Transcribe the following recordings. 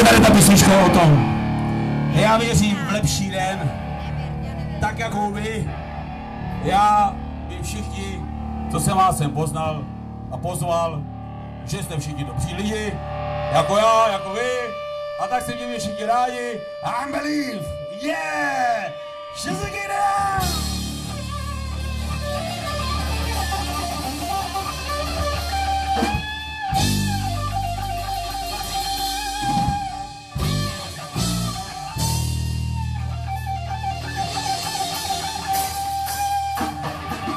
Takže tady ta písnička je o tom. Já věřím v lepší den, tak jako vy. Já, vy všichni, co jsem vás sem poznal a pozval, že jste všichni dobří lidi, jako já, jako vy, a tak se mě všichni rádi. I believe, yeah, Shizukina! Wow,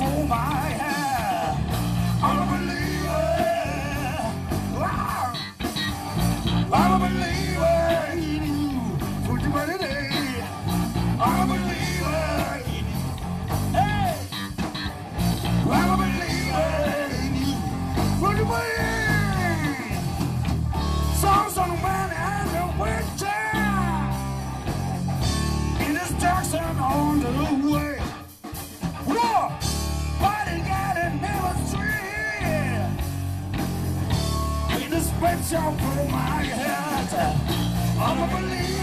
Oh my went down through my head. I'm a believer.